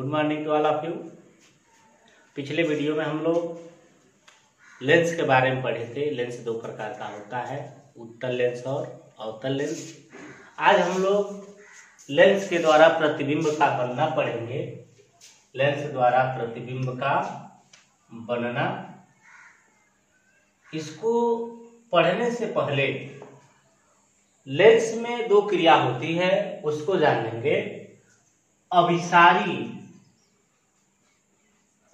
Good morning to all of you. पिछले video में हम लोग लेंस के बारे में पढ़े थे। लेंस दो प्रकार का होता है, उत्तल लेंस और अवतल लेंस। आज हम लोग लेंस के द्वारा प्रतिबिंब का बनना पढ़ेंगे। लेंस द्वारा प्रतिबिंब का बनना इसको पढ़ने से पहले लेंस में दो क्रिया होती है, उसको जान लेंगे। अभिसारी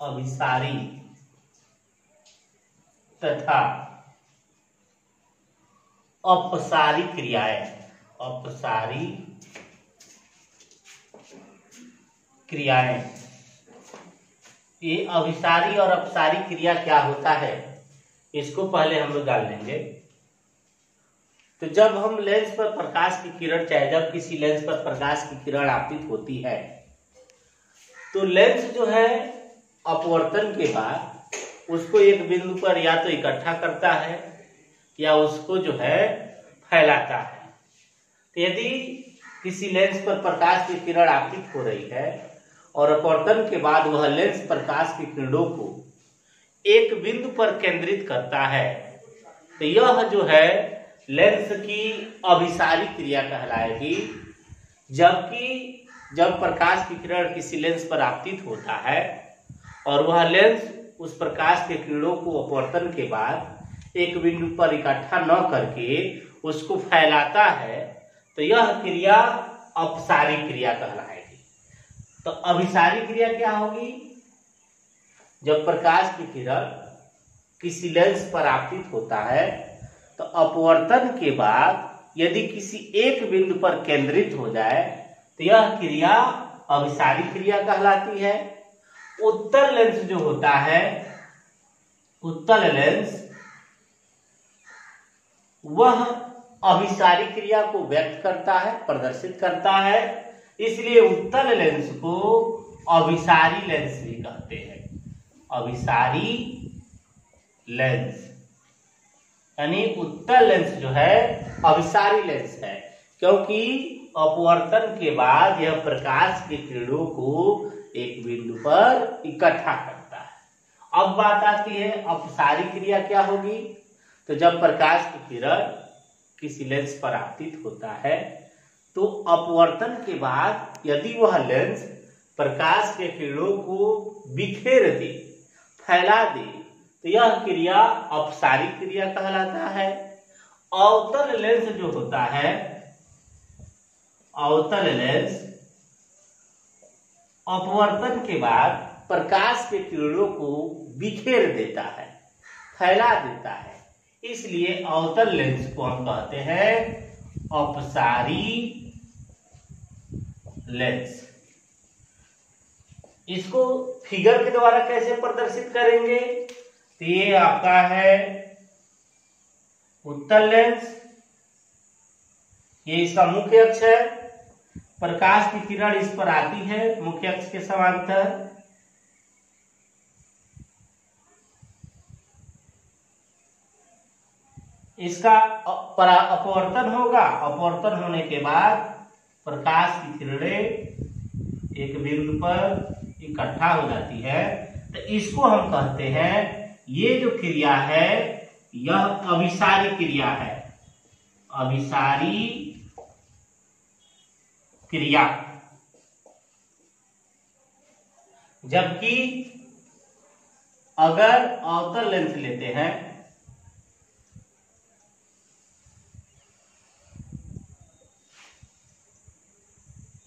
अभिसारी तथा अपसारी क्रियाएँ। अपसारी क्रियाएँ। ये अभिसारी और अपसारी क्रिया क्या होता है, इसको पहले हम लोग डाल लेंगे तो जब हम लेंस पर प्रकाश की किरण, चाहे जब किसी लेंस पर प्रकाश की किरण आपतित होती है तो लेंस जो है अपवर्तन के बाद उसको एक बिंदु पर या तो इकट्ठा करता है या उसको जो है फैलाता है। तो यदि किसी लेंस पर प्रकाश की किरण आपतित हो रही है और अपवर्तन के बाद वह लेंस प्रकाश की किरणों को एक बिंदु पर केंद्रित करता है तो यह जो है लेंस की अभिसारी क्रिया कहलाएगी। जबकि जब प्रकाश की किरण किसी लेंस पर आपतित होता है और वह लेंस उस प्रकाश के किरणों को अपवर्तन के बाद एक बिंदु पर इकट्ठा न करके उसको फैलाता है तो यह क्रिया अपसारी क्रिया कहलाएगी। तो अभिसारी क्रिया क्या होगी? जब प्रकाश की किरण किसी लेंस पर आपतित होता है तो अपवर्तन के बाद यदि किसी एक बिंदु पर केंद्रित हो जाए तो यह क्रिया अभिसारी क्रिया कहलाती है। उत्तल लेंस जो होता है, उत्तल लेंस वह अभिसारी क्रिया को व्यक्त करता है, प्रदर्शित करता है, इसलिए उत्तल लेंस को अभिसारी लेंस भी कहते हैं। अभिसारी लेंस यानी उत्तल लेंस जो है, अभिसारी लेंस है, क्योंकि अपवर्तन के बाद यह प्रकाश के किरणों को एक बिंदु पर इकट्ठा करता है। अब बात आती है अपसारी क्रिया क्या होगी? तो जब प्रकाश की किरण किसी लेंस पर आपतित होता है तो अपवर्तन के बाद यदि वह लेंस प्रकाश के किरणों को बिखेर दे, फैला दे तो यह क्रिया अपसारी क्रिया कहलाता है। अवतल लेंस जो होता है, अवतल लेंस अपवर्तन के बाद प्रकाश के किरणों को बिखेर देता है, फैला देता है। इसलिए अवतल लेंस को हम कहते हैं अपसारी लेंस। इसको फिगर के द्वारा कैसे प्रदर्शित करेंगे? तो ये आपका है उत्तल लेंस। ये इसका मुख्य अक्ष है। प्रकाश की किरण इस पर आती है, मुख्य अक्ष के समांतर। इसका अपवर्तन होगा। अपवर्तन होने के बाद प्रकाश की किरणें एक बिंदु पर इकट्ठा हो जाती है। तो इसको हम कहते हैं, ये जो क्रिया है, यह अभिसारी क्रिया है। अभिसारी क्रिया। जबकि अगर अवतल लेंस लेते हैं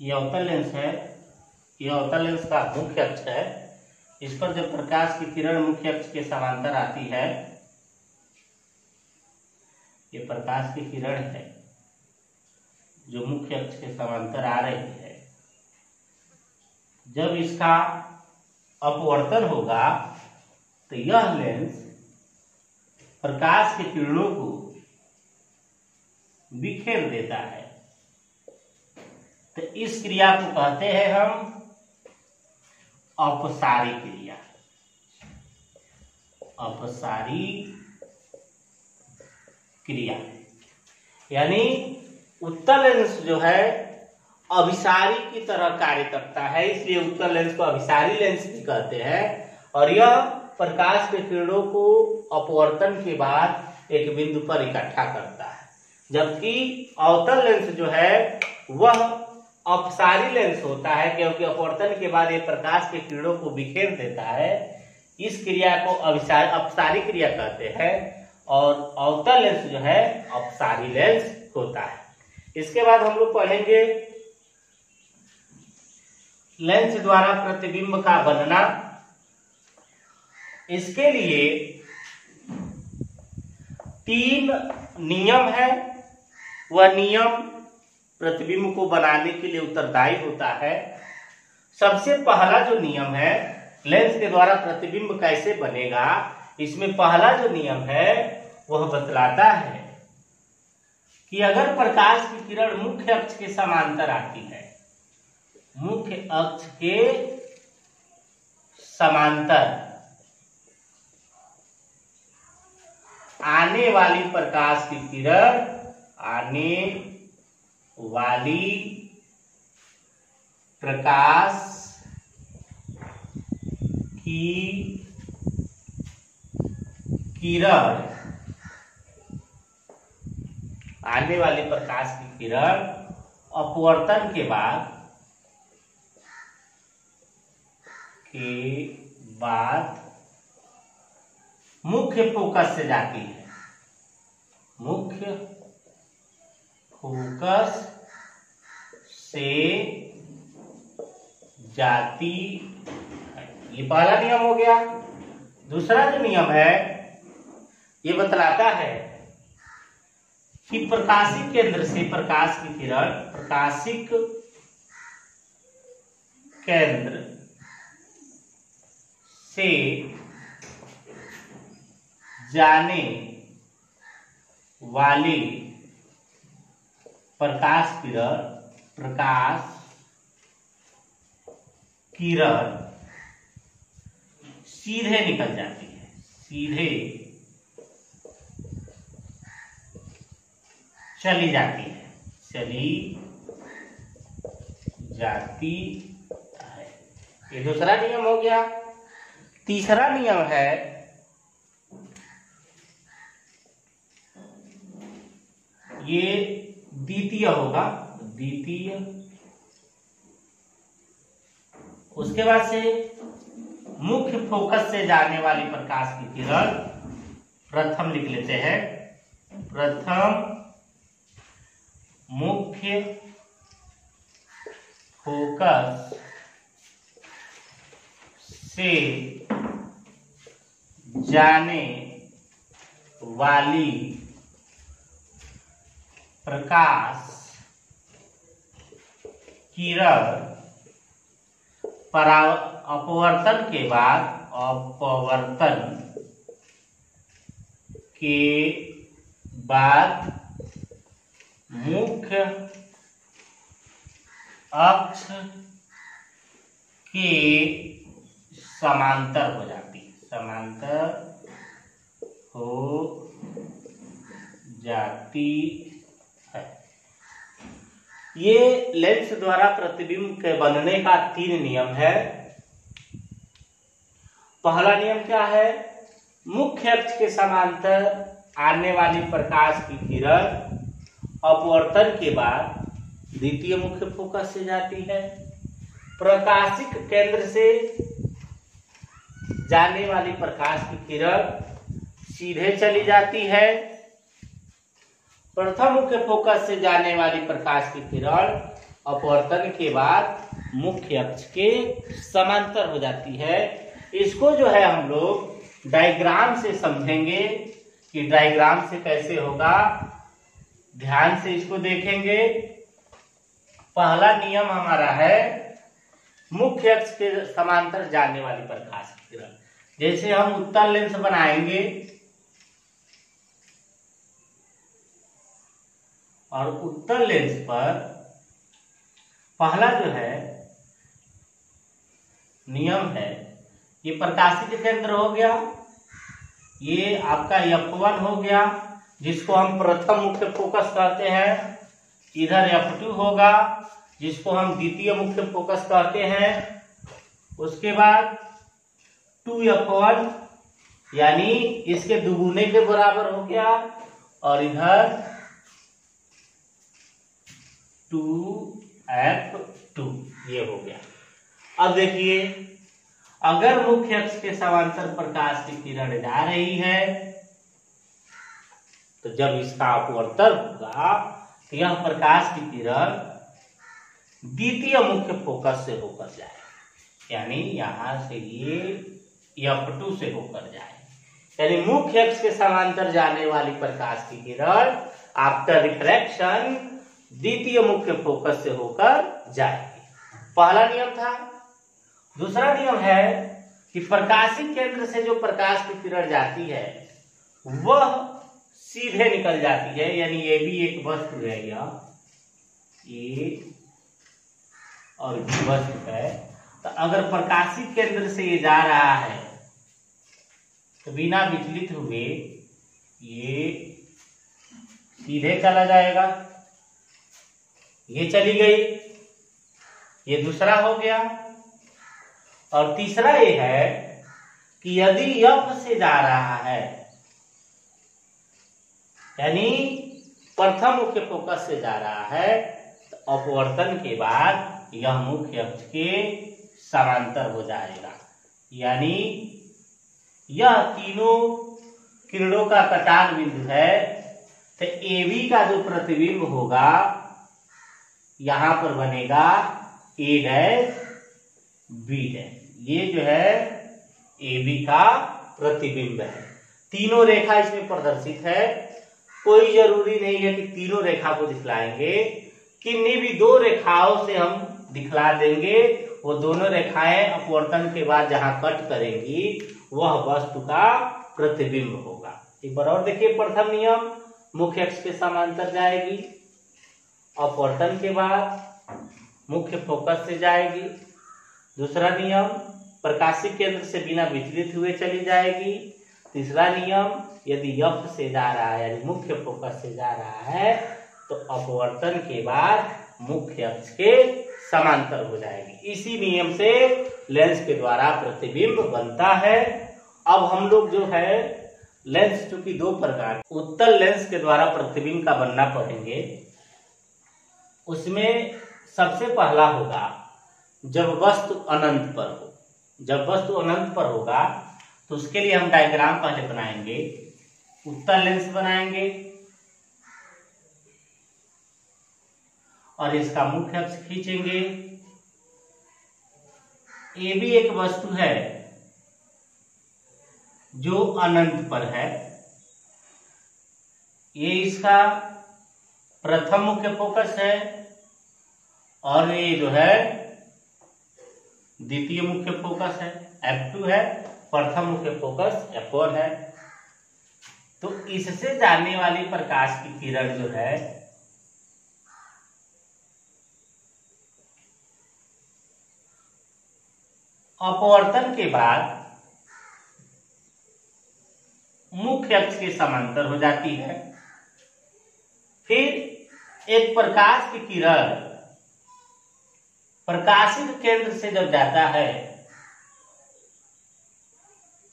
यह अवतल लेंस है यह अवतल लेंस का मुख्य अक्ष है, इस पर जब प्रकाश की किरण मुख्य अक्ष के समांतर आती है, ये प्रकाश की किरण है। जो मुख्य अक्ष के समांतर आ रही है। जब इसका अपवर्तन होगा तो यह लेंस प्रकाश के किरणों को बिखेर देता है। तो इस क्रिया को कहते हैं हम अपसारी क्रिया। अपसारी क्रिया। यानी उत्तल लेंस जो है, अभिसारी की तरह कार्य करता है, इसलिए उत्तर लेंस को अभिसारी लेंस भी कहते हैं। और यह प्रकाश के किरणों को अपवर्तन के बाद एक बिंदु पर इकट्ठा करता है। जबकि अवतल लेंस जो है, वह अपसारी लेंस होता है, क्योंकि अपवर्तन के बाद ये प्रकाश के किरणों को बिखेर देता है। इस क्रिया को अभिसार, अपसारी क्रिया कहते हैं। और अवतल लेंस जो है, अपसारी लेंस होता है। इसके बाद हम लोग पढ़ेंगे लेंस द्वारा प्रतिबिंब का बनना इसके लिए तीन नियम है। वह नियम प्रतिबिंब को बनाने के लिए उत्तरदायी होता है। सबसे पहला जो नियम है, लेंस के द्वारा प्रतिबिंब कैसे बनेगा, इसमें पहला जो नियम है, वह बतलाता है कि अगर प्रकाश की किरण मुख्य अक्ष के समांतर आती है, मुख्य अक्ष के समांतर आने वाली प्रकाश की किरण, आने वाली प्रकाश की किरण आने वाली प्रकाश की किरण अपवर्तन के बाद के बाद मुख्य फोकस से जाती है। मुख्य फोकस से जाती ये पहला नियम हो गया। दूसरा जो नियम है, ये बतलाता है कि प्रकाशिक केंद्र से प्रकाश की किरण प्रकाशिक केंद्र से जाने वाली प्रकाश किरण प्रकाश किरण सीधे निकल जाती है, सीधे चली जाती है। चली जाती है। ये दूसरा नियम हो गया। तीसरा नियम है, ये द्वितीय होगा। द्वितीय। उसके बाद से मुख्य फोकस से जाने वाली प्रकाश की किरण प्रथम लिख लेते हैं। प्रथम मुख्य फोकस से जाने वाली प्रकाश किरण पराव अपवर्तन के बाद अपवर्तन के बाद मुख्य अक्ष के समांतर हो जाती है। समांतर हो जाती है। ये लेंस द्वारा प्रतिबिंब के बनने का तीन नियम है। पहला नियम क्या है? मुख्य अक्ष के समांतर आने वाली प्रकाश की किरण अपवर्तन के बाद द्वितीय मुख्य फोकस से जाती है। प्रकाशिक केंद्र से जाने वाली प्रकाश की किरण सीधे चली जाती है। प्रथम मुख्य फोकस से जाने वाली प्रकाश की किरण अपवर्तन के बाद मुख्य अक्ष के समांतर हो जाती है। इसको जो है हम लोग डायग्राम से समझेंगे कि डायग्राम से कैसे होगा। ध्यान से इसको देखेंगे। पहला नियम हमारा है, मुख्य अक्ष के समांतर जाने वाली प्रकाश किरण। जैसे हम उत्तर लेंस बनाएँगे, और उत्तर लेंस पर पहला जो है, नियम है, ये प्रकाशित केंद्र हो गया, ये आपका एफ़ वन हो गया जिसको हम प्रथम मुख्य फोकस कहते हैं, इधर एफ़ टू होगा, जिसको हम द्वितीय मुख्य फोकस कहते हैं, उसके बाद टू एफ़ वन यानी इसके दुगुने के बराबर हो गया, और इधर टू एफ़ टू ये हो गया। अब देखिए, अगर मुख्य अक्ष के समांतर प्रकाश की किरण जा रही है तो जब इसका अपवर्तन होगा तो यह प्रकाश की किरण द्वितीय मुख्य फोकस से होकर जाए। यानी यहाँ से ये एफ़ टू से होकर जाए। यानी मुख्य अक्ष के समांतर जाने वाली प्रकाश की किरण आफ्टर रिफ्रैक्शन द्वितीय मुख्य फोकस से होकर जाएगी। पहला नियम था। दूसरा नियम है कि प्रकाशिक केंद्र से जो प्रकाश की किरण जाती है, वह सीधे निकल जाती है, यानी ये भी एक वस्तु है यह और बी वस्तु है। तो अगर प्रकाशिक केंद्र से ये जा रहा है तो बिना विचलित हुए ये सीधे चला जाएगा। ये चली गई, ये दूसरा हो गया। और तीसरा ये है कि यदि यफ से जा रहा है यानी प्रथम मुख्य फोकस से जा रहा है तो अपवर्तन के बाद यह मुख्य अक्ष के समांतर हो जाएगा। यानी यह तीनों किरणों का कटान बिंदु है तो ए बी का जो प्रतिबिंब होगा, यहाँ पर बनेगा ए डैश बी डैश ये जो है ए बी का प्रतिबिंब है। तीनों रेखा इसमें प्रदर्शित है। कोई ज़रूरी नहीं है कि तीनों रेखा को दिखलाएँगे। किन्नी भी दो रेखाओं से हम दिखला देंगे, वो दोनों रेखाएँ अपवर्तन के बाद जहाँ कट करेंगी, वह वस्तु का प्रतिबिंब होगा। एक बार और देखिए प्रथम नियम, मुख्य अक्ष के समांतर जाएगी, अपवर्तन के बाद मुख्य फोकस से जाएगी। दूसरा नियम प्रकाशिक केंद्र से बिना विचलित हुए चली जाएगी। तीसरा नियम यदि यफ से जा रहा है यानी मुख्य फोकस से जा रहा है तो अपवर्तन के बाद मुख्य अक्ष के समांतर हो जाएगी। इसी नियम से लेंस के द्वारा प्रतिबिंब बनता है। अब हम लोग जो है लेंस चूँकि दो प्रकार उत्तल लेंस के द्वारा प्रतिबिंब का बनना पड़ेंगे। उसमें सबसे पहला होगा, जब वस्तु अनंत पर हो। जब वस्तु अनंत पर होगा तो उसके लिए हम डायग्राम पहले बनाएँगे। उत्तर लेंस बनाएँगे। और इसका मुख्य अक्ष खींचेंगे। ये भी एक वस्तु है जो अनंत पर है। ये इसका प्रथम मुख्य फोकस है और ये जो है द्वितीय मुख्य फोकस है। F2 है, प्रथम मुख्य फोकस F1 है। तो इससे जाने वाली प्रकाश की किरण जो है, अपवर्तन के बाद मुख्य अक्ष के समांतर हो जाती है। फिर एक प्रकाश की किरण प्रकाशित केंद्र से जब जाता है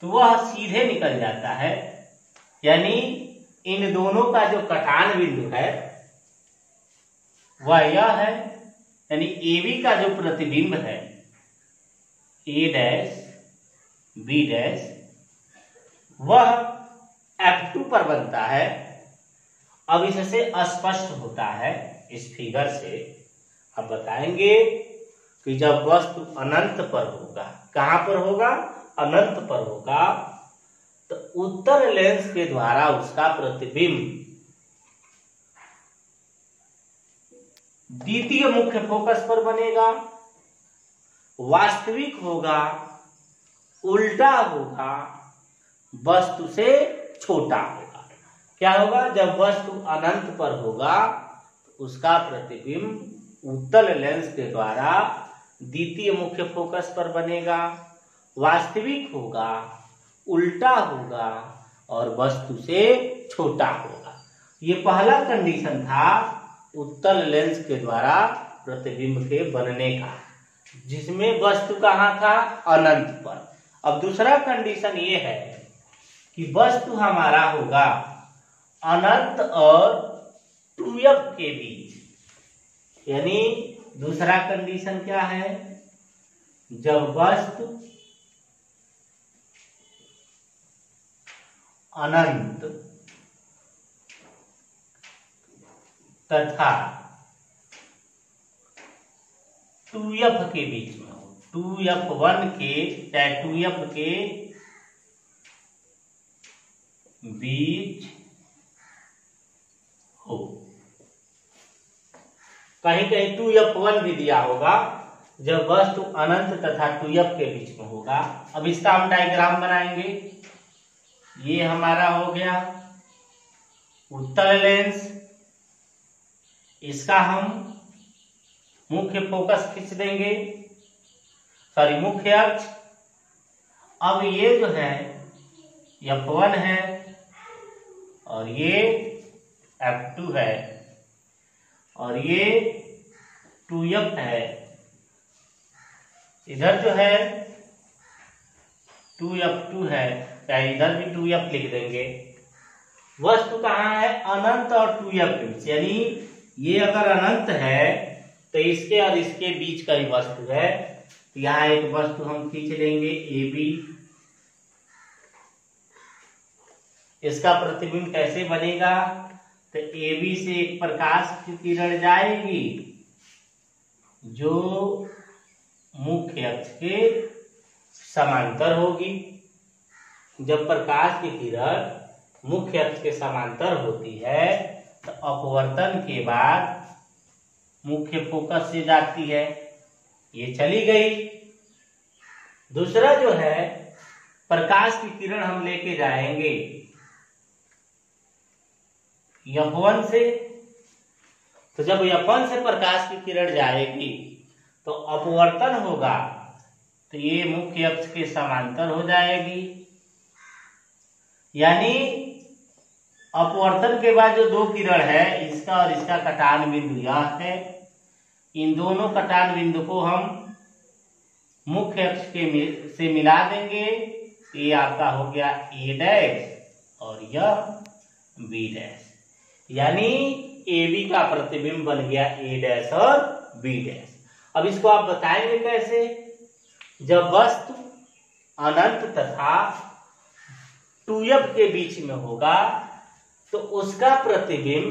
तो वह सीधे निकल जाता है। यानी इन दोनों का जो कटान बिंदु है, वह यह है, यानी ए का जो प्रतिबिंब है ए डैश बी डैश वह F2 पर बनता है। अब इससे स्पष्ट होता है इस फिगर से। अब बताएँगे कि जब वस्तु अनंत पर होगा, कहाँ पर होगा? अनंत पर होगा। तो उत्तर लेंस के द्वारा उसका प्रतिबिंब द्वितीय मुख्य फोकस पर बनेगा, वास्तविक होगा, उल्टा होगा, वस्तु से छोटा होगा। क्या होगा? जब वस्तु अनंत पर होगा तो उसका प्रतिबिंब उत्तल लेंस के द्वारा द्वितीय मुख्य फोकस पर बनेगा, वास्तविक होगा उल्टा होगा और वस्तु से छोटा होगा। ये पहला कंडीशन था उत्तल लेंस के द्वारा प्रतिबिंब के बनने का, जिसमें वस्तु कहाँ था? अनंत पर। अब दूसरा कंडीशन ये है कि वस्तु हमारा होगा अनंत और टूयब के बीच। यानी दूसरा कंडीशन क्या है? जब वस्तु अनंत तथा टू एफ़ के बीच में हो। टू एफ़ वन के, चाहे टू एफ़ के बीच हो। कहीं कहीं टू एफ़ वन भी दिया होगा, जब वस्तु अनंत तथा टू एफ़ के बीच में होगा। अब इसका हम डायग्राम बनाएँगे। ये हमारा हो गया उत्तल लेंस। इसका हम मुख्य फोकस खींच देंगे। सॉरी, मुख्य अक्ष। अब ये जो है एफ़ वन है और ये एफ़ टू है और ये टू एफ़ है। इधर जो है टू एफ़ टू है। या इधर भी टू एफ़ लिख देंगे। वस्तु कहाँ है? अनंत और टू एफ़ बीच। यानी ये अगर अनंत है तो इसके और इसके बीच का ही वस्तु है। तो यहाँ एक वस्तु हम खींच लेंगे ए बी इसका प्रतिबिंब कैसे बनेगा? तो ए बी से एक प्रकाश की किरण जाएगी, जो मुख्य अक्ष के समांतर होगी। जब प्रकाश की किरण मुख्य अक्ष के समांतर होती है तो अपवर्तन के बाद मुख्य फोकस से जाती है। ये चली गई। दूसरा जो है, प्रकाश की किरण हम लेके जाएँगे। यपवन से। तो जब यपन से प्रकाश की किरण जाएगी तो अपवर्तन होगा। तो ये मुख्य अक्ष के समांतर हो जाएगी। यानी अपवर्तन के बाद जो दो किरण है, इसका और इसका कटान बिंदु यह है। इन दोनों कटान बिंदु को हम मुख्य अक्ष के से मिला देंगे। ये आपका हो गया ए डैश और यह बी डैश यानी ए बी का प्रतिबिंब बन गया ए डैश और बी डैश अब इसको आप बताएँगे कैसे? जब वस्तु अनंत तथा टूयब के बीच में होगा तो उसका प्रतिबिंब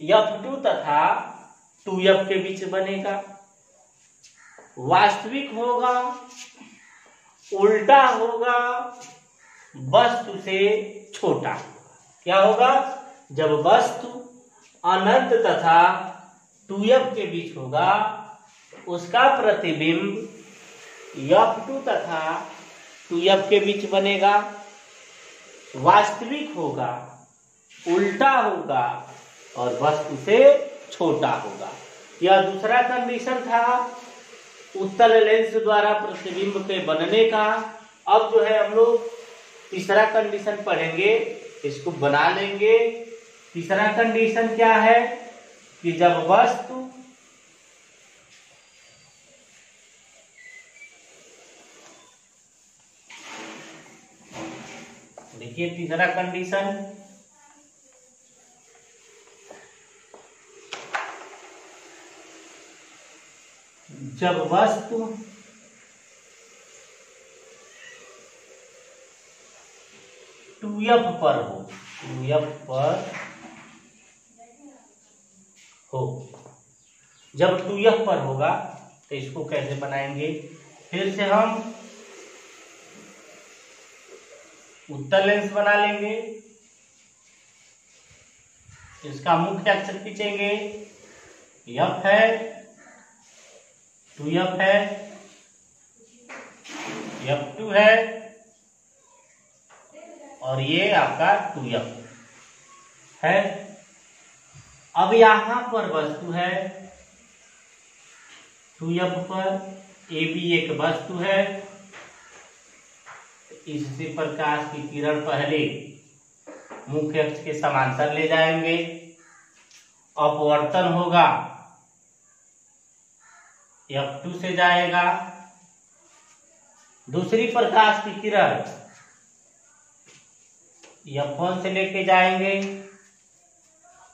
एफ़ टू तथा टूयब के बीच बनेगा। वास्तविक होगा, उल्टा होगा, वस्तु से छोटा क्या होगा? जब वस्तु अनंत तथा टूयब के बीच होगा, उसका प्रतिबिंब यफ टू तथा टूयब के बीच बनेगा। वास्तविक होगा, उल्टा होगा, और वस्तु से छोटा होगा। यह दूसरा कंडीशन था, उत्तल लेंस द्वारा प्रतिबिंब के बनने का। अब जो है हम लोग तीसरा कंडीशन पढ़ेंगे, इसको बना लेंगे। तीसरा कंडीशन क्या है? कि जब वस्तु देखिए तीसरा कंडीशन जब वस्तु टू एफ़ पर हो टूएफ पर हो, जब टूएफ पर होगा तो इसको कैसे बनाएँगे? फिर से हम उत्तर लेंस बना लेंगे। इसका मुख्य अक्षर खींचेंगे। यफ है टू एफ़ है एफ़ टू है, और ये आपका टू एफ़ है। अब यहाँ पर वस्तु है। टू एफ़ पर ए बी एक वस्तु है। इससे प्रकाश की किरण पहले मुख्य अक्ष के समांतर ले जाएँगे। अपवर्तन होगा। एफ़ टू से जाएगा। दूसरी प्रकाश की किरण एफ़ वन से लेके जाएँगे?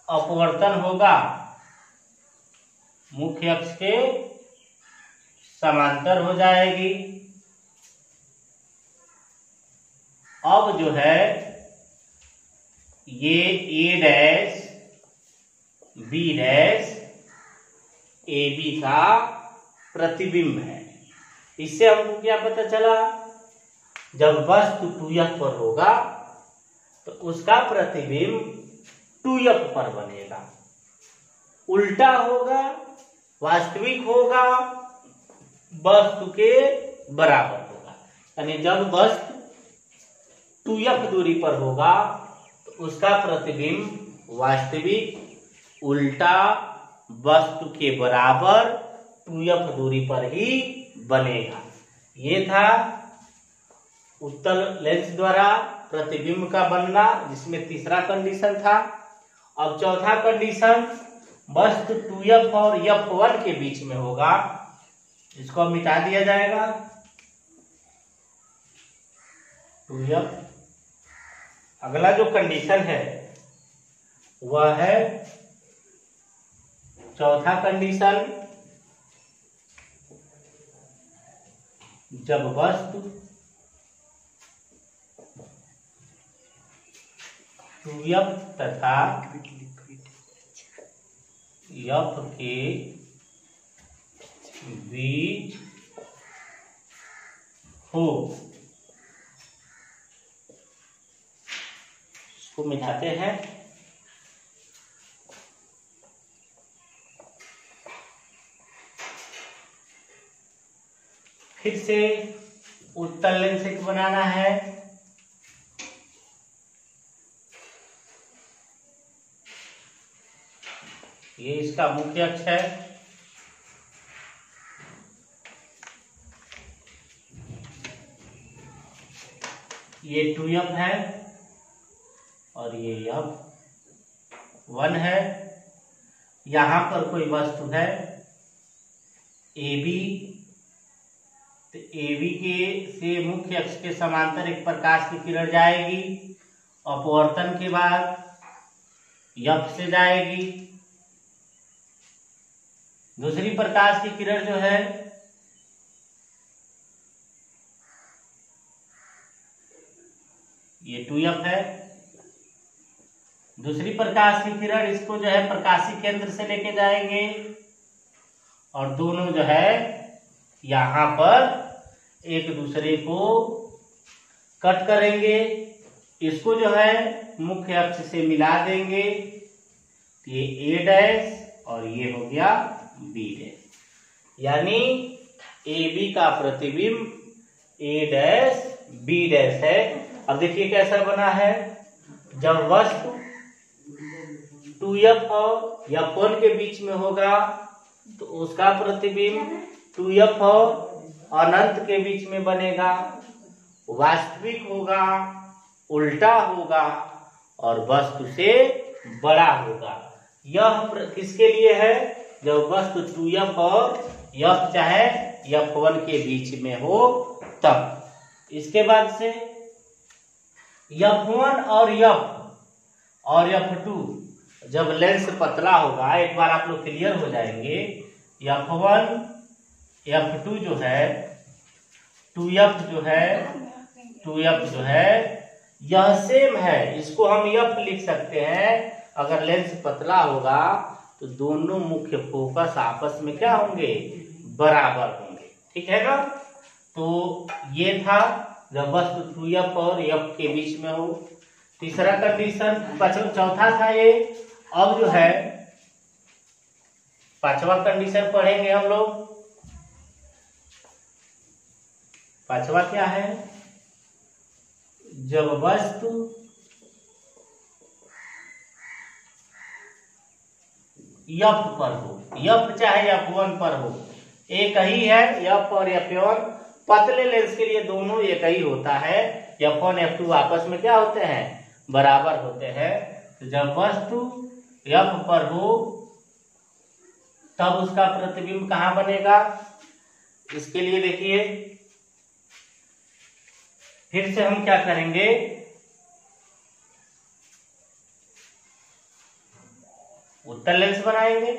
अपवर्तन होगा। मुख्य अक्ष के समांतर हो जाएगी। अब जो है, ये A dash B dash A B का प्रतिबिंब है। इससे हमको क्या पता चला? जब वस्तु टू एफ़ पर होगा तो उसका प्रतिबिंब टू एफ़ पर बनेगा। उल्टा होगा, वास्तविक होगा, वस्तु के बराबर होगा। यानी जब वस्तु टू एफ़ दूरी पर होगा तो उसका प्रतिबिंब वास्तविक उल्टा वस्तु के बराबर टू एफ़ दूरी पर ही बनेगा। ये था उत्तल लेंस द्वारा प्रतिबिंब का बनना, जिसमें तीसरा कंडीशन था। अब चौथा कंडीशन वस्तु टू एफ़ और एफ़ वन के बीच में होगा इसको मिटा दिया जाएगा। टू एफ़ अगला जो कंडीशन है, वह है चौथा कंडीशन जब वस्तु तथा एफ़ के बीच हो। इसको मिटाते हैं। फिर से उत्तल लेंस एक बनाना है। ये इसका मुख्य अक्ष है। ये टू एफ़ है। और ये एफ़ वन है। यहाँ पर कोई वस्तु है ए बी तो ए बी के से मुख्य अक्ष के समांतर एक प्रकाश की किरण जाएगी, अपवर्तन के बाद यफ से जाएगी। दूसरी प्रकाश की किरण जो है, ये टू एफ़ है। दूसरी प्रकाश की किरण इसको जो है प्रकाशी केंद्र से लेके जाएँगे। और दोनों जो है यहाँ पर एक दूसरे को कट करेंगे। इसको जो है मुख्य अक्ष से मिला देंगे। ये ए डैश और ये हो गया बी डैश यानी ए बी का प्रतिबिंब ए डैश बी डैश है। अब देखिए कैसा बना है। जब वस्तु टू एफ़ और एफ़ वन के बीच में होगा तो उसका प्रतिबिंब टू एफ़ और अनंत के बीच में बनेगा। वास्तविक होगा, उल्टा होगा और वस्तु से बड़ा होगा। यह किसके लिए है? जब वस्तु टू एफ़ और एफ़ चाहे एफ़ वन के बीच में हो, तब। इसके बाद से एफ़ वन और एफ़ और एफ़ टू। जब लेंस पतला होगा, एक बार आप लोग क्लियर हो जाएँगे एफ़ वन एफ़ टू जो है टू एफ़ जो है टू एफ़ जो है, यह सेम है। इसको हम यफ लिख सकते हैं। अगर लेंस पतला होगा तो दोनों मुख्य फोकस आपस में क्या होंगे? बराबर होंगे। ठीक है ना? तो ये था जब वस्तु टू एफ़ और एफ़ के बीच में हो। तीसरा कंडीशन चौथा था ये। अब जो है, पांचवा कंडीशन पढ़ेंगे हम लोग। पांचवा क्या है? जब वस्तु यफ पर हो यफ चाहे एफ़ वन पर हो, एक ही है यफ और एफ़ वन पतले लेंस के लिए दोनों एक ही होता है। एफ़ वन एफ़ टू आपस में क्या होते हैं? बराबर होते हैं। तो जब वस्तु एफ़ पर हो, तब उसका प्रतिबिंब कहाँ बनेगा? इसके लिए देखिए। फिर से हम क्या करेंगे? उत्तर लेंस बनाएँगे,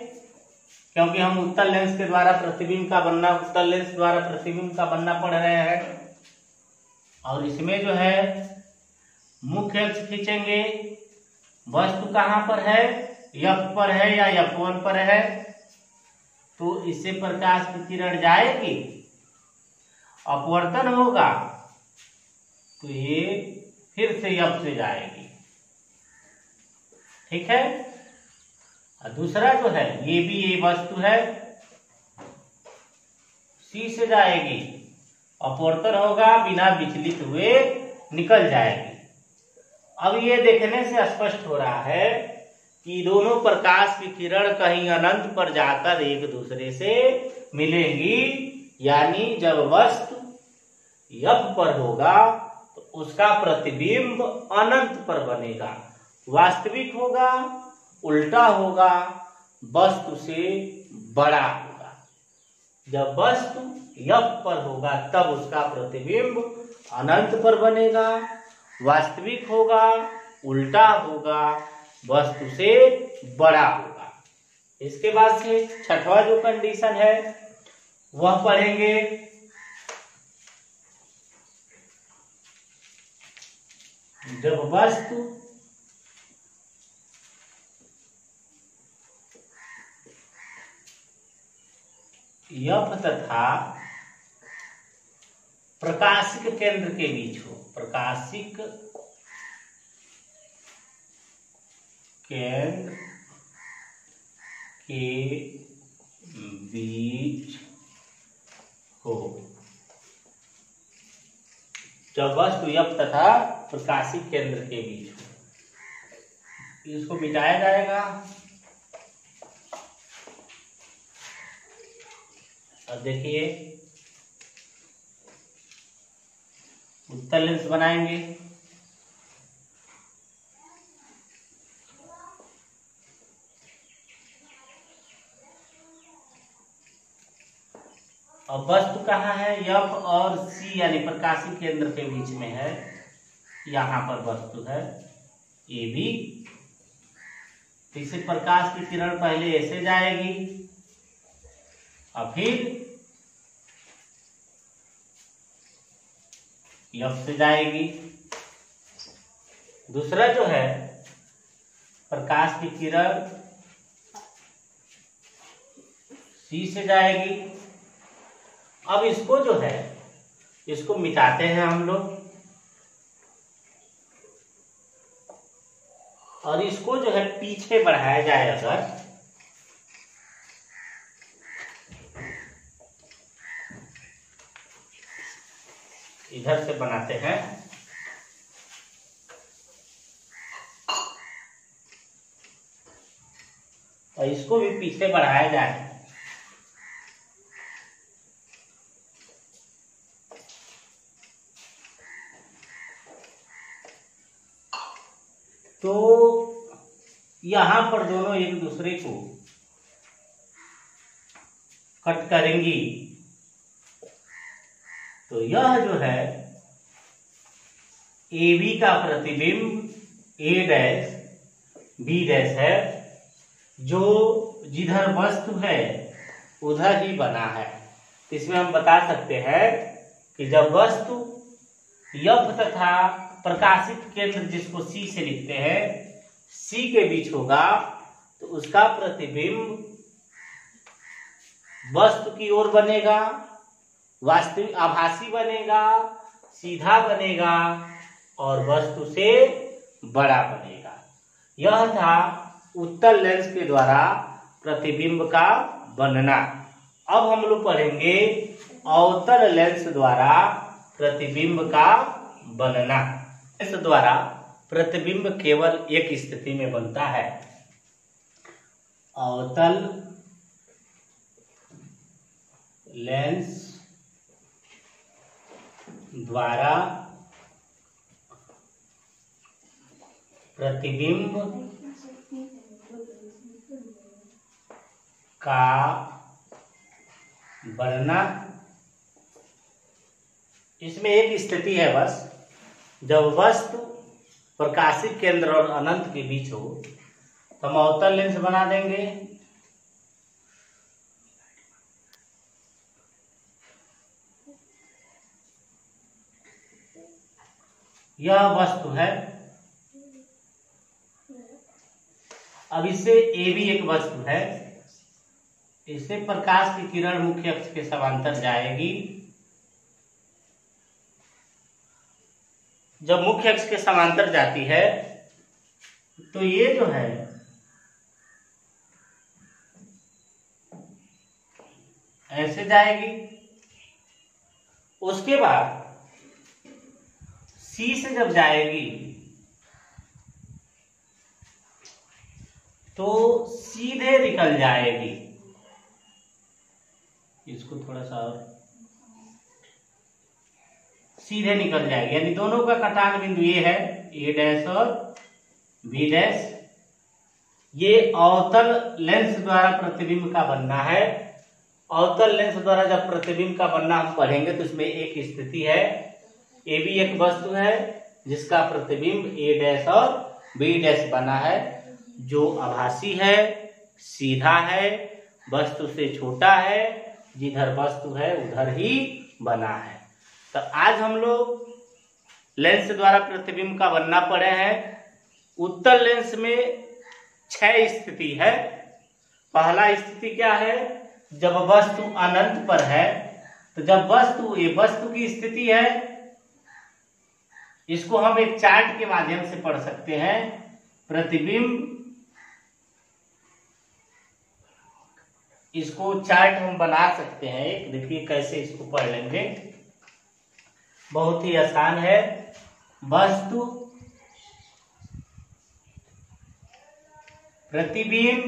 क्योंकि हम उत्तर लेंस के द्वारा प्रतिबिंब का बनना उत्तर लेंस द्वारा प्रतिबिंब का बनना पढ़ रहे हैं। और इसमें जो है, मुख्य अक्ष खींचेंगे। वस्तु कहाँ पर है? यफ पर है या यफ वन पर है तो इससे प्रकाश की किरण जाएगी। अपवर्तन होगा तो ये फिर से यफ से जाएगी। ठीक है? और दूसरा जो है, ये भी ये वस्तु है, सी से जाएगी। अपवर्तन होगा, बिना विचलित हुए निकल जाएगी। अब ये देखने से स्पष्ट हो रहा है कि दोनों प्रकाश की किरण कहीं अनंत पर जाकर एक दूसरे से मिलेंगी। यानी जब वस्तु यफ पर होगा तो उसका प्रतिबिंब अनंत पर बनेगा। वास्तविक होगा, उल्टा होगा, वस्तु से बड़ा होगा। जब वस्तु यफ पर होगा, तब उसका प्रतिबिंब अनंत पर बनेगा। वास्तविक होगा, उल्टा होगा वस्तु से बड़ा होगा। इसके बाद से छठवा जो कंडीशन है, वह पढ़ेंगे जब वस्तु यफ तथा प्रकाशिक केंद्र के बीच हो, प्रकाशिक केंद्र के बीच हो जब वस्तु तथा प्रकाशिक केंद्र के बीच हो इसको मिटाया जाएगा। अब देखिए उत्तर लेंस बनाएँगे। अब वस्तु कहाँ है? यफ और सी यानी प्रकाशिक केंद्र के बीच में है। यहाँ पर वस्तु है। A B. तो इसे प्रकाश की किरण पहले ऐसे जाएगी। और फिर यफ से जाएगी। दूसरा जो है, प्रकाश की किरण सी से जाएगी। अब इसको जो है, इसको मिटाते हैं हम लोग। और इसको जो है पीछे बढ़ाया जाए अगर। इधर से बनाते हैं। और इसको भी पीछे बढ़ाया जाए तो यहाँ पर दोनों एक दूसरे को कट करेंगी। तो यह जो है ए बी का प्रतिबिंब ए डैश बी डैश है, जो जिधर वस्तु है, उधर ही बना है। तो इसमें हम बता सकते हैं कि जब वस्तु यफ तथा प्रकाशित केंद्र जिसको सी से लिखते हैं सी के बीच होगा तो उसका प्रतिबिंब वस्तु की ओर बनेगा, वास्तविक आभासी बनेगा, सीधा बनेगा, और वस्तु से बड़ा बनेगा। यह था उत्तर लेंस के द्वारा प्रतिबिंब का बनना। अब हम लोग पढ़ेंगे अवतर लेंस द्वारा प्रतिबिंब का बनना। इस द्वारा प्रतिबिंब केवल एक स्थिति में बनता है। अवतल लेंस द्वारा प्रतिबिंब का बनना इसमें एक स्थिति है बस, जब वस्तु प्रकाशिक केंद्र और अनंत के बीच हो तो हम अवतल लेंस बना देंगे। यह वस्तु है। अब इससे ए भी एक वस्तु है। इससे प्रकाश की किरण मुख्य अक्ष के समांतर जाएगी। जब मुख्य अक्ष के समांतर जाती है तो ये जो है, ऐसे जाएगी। उसके बाद सी से जब जाएगी तो सीधे निकल जाएगी। इसको थोड़ा सा और सीधे निकल जाएगी। यानी दोनों का कटान बिंदु ये है ए डैश और बी डैश ये अवतल लेंस द्वारा प्रतिबिंब का बनना है। अवतल लेंस द्वारा जब प्रतिबिंब का बनना हम पढ़ेंगे तो इसमें एक स्थिति है। ए भी एक वस्तु है, जिसका प्रतिबिंब ए डैश और बी डैश बना है। जो आभासी है, सीधा है, वस्तु से छोटा है, जिधर वस्तु है, उधर ही बना है। तो आज हम लोग लेंस द्वारा प्रतिबिंब का बनना पड़े हैं। उत्तर लेंस में छह स्थिति है। पहला स्थिति क्या है? जब वस्तु अनंत पर है तो जब वस्तु, ये वस्तु की स्थिति है, इसको हम एक चार्ट के माध्यम से पढ़ सकते हैं। प्रतिबिंब, इसको चार्ट हम बना सकते हैं। एक देखिए कैसे इसको पढ़ लेंगे। बहुत ही आसान है। वस्तु प्रतिबिंब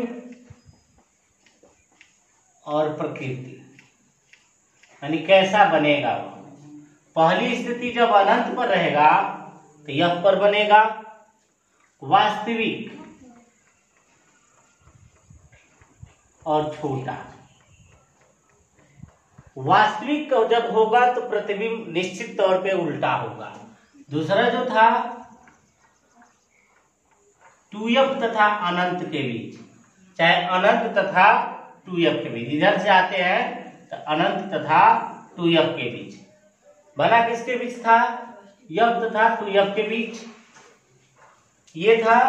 और प्रकृति। यानी कैसा बनेगा? पहली स्थिति जब अनंत पर रहेगा तो यह पर बनेगा। वास्तविक और छोटा। वास्तविक जब होगा तो प्रतिबिंब निश्चित तौर पे उल्टा होगा। दूसरा जो था टूयफ तथा अनंत के बीच। चाहे अनंत तथा टूयफ के बीच। इधर से आते हैं तो अनंत तथा टूयफ के बीच। भला किसके बीच था? यफ तथा टूयफ के बीच। ये था,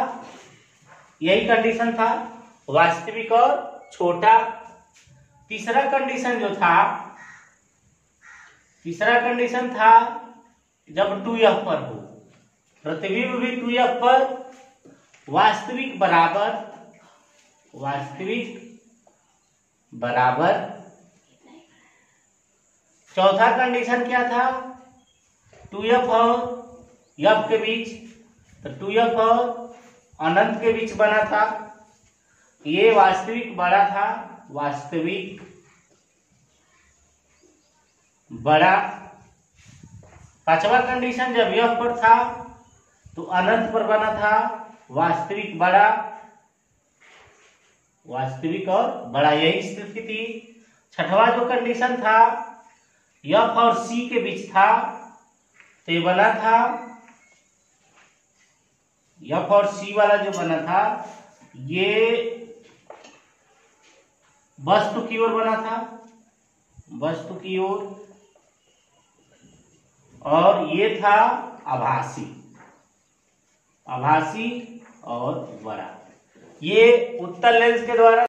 यही कंडीशन था, वास्तविक और छोटा। तीसरा कंडीशन जो था तीसरा कंडीशन था जब टू एफ़ पर हो। प्रतिबिंब भी टू एफ़ पर, वास्तविक बराबर वास्तविक बराबर। चौथा कंडीशन क्या था? टू एफ़ और एफ़ के बीच तो टू एफ़ और अनंत के बीच बना था। ये वास्तविक बड़ा था, वास्तविक बड़ा पांचवा कंडीशन जब यह पर था तो अनंत पर बना था, वास्तविक बड़ा, वास्तविक और बड़ा यही स्थिति थी। छठवा जो कंडीशन था यफ और सी के बीच था तो ये बना था। यफ और सी वाला जो बना था, ये वस्तु की ओर बना था। वस्तु की ओर और ये था आभासी। आभासी और वरा। ये उत्तर लेंस के द्वारा